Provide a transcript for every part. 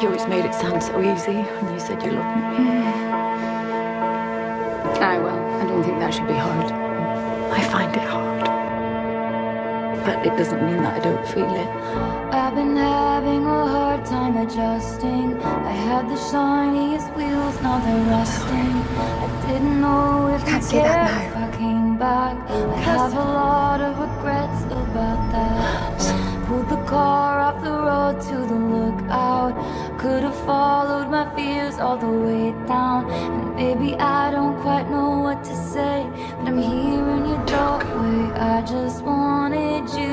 You always made it sound so easy when you said you loved me. I well, I don't think that should be hard. I find it hard. But it doesn't mean that I don't feel it. I've been having a hard time adjusting. I had the shiniest wheels, now they're rusting. I didn't know if Can't you'd see that care now. if I came back. I have a Could have followed my fears all the way down. And baby, I don't quite know what to say, but I'm here in your doorway. I just wanted you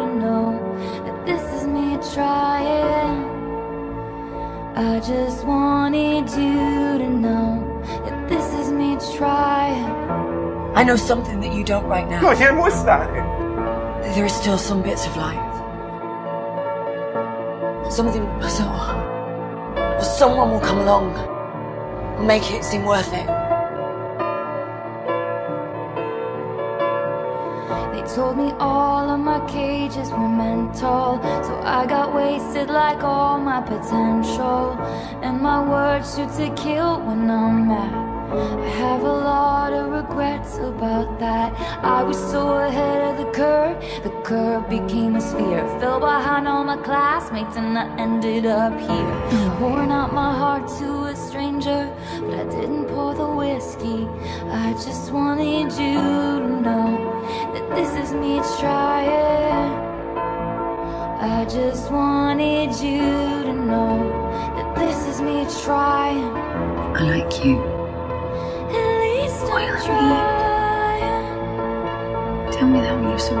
to know that this is me trying. I just wanted you to know that this is me trying. I know something that you don't right now. Gojem, what's that? There are still some bits of life. Something so or someone will come along will make it seem worth it. They told me all of my cages were mental, so I got wasted like all my potential. And my words shoot to kill when I'm mad. I have a lot of regrets about that. I was so ahead of the curve, the curve became a sphere. Fell behind all my classmates, and I ended up here. Mm. Pouring out my heart to a stranger, but I didn't pour the whiskey. I just wanted you to know that this is me trying. I just wanted you to know that this is me trying. I like you. At least I I'm like trying. Tell me that when you're so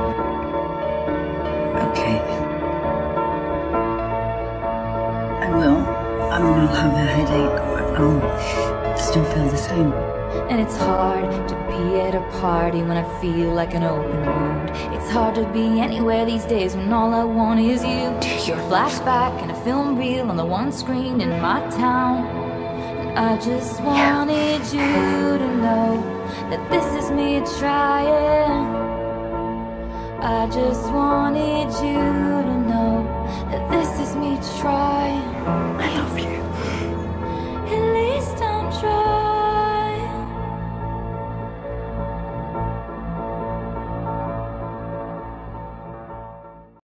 okay. I will. I mean, I'll have a headache. but I'll still feel the same. And it's hard to be at a party when I feel like an open wound. It's hard to be anywhere these days when all I want is you. You're flashback and a film reel on the one screen in my town. And I just wanted you to know that this is me trying. I just wanted you to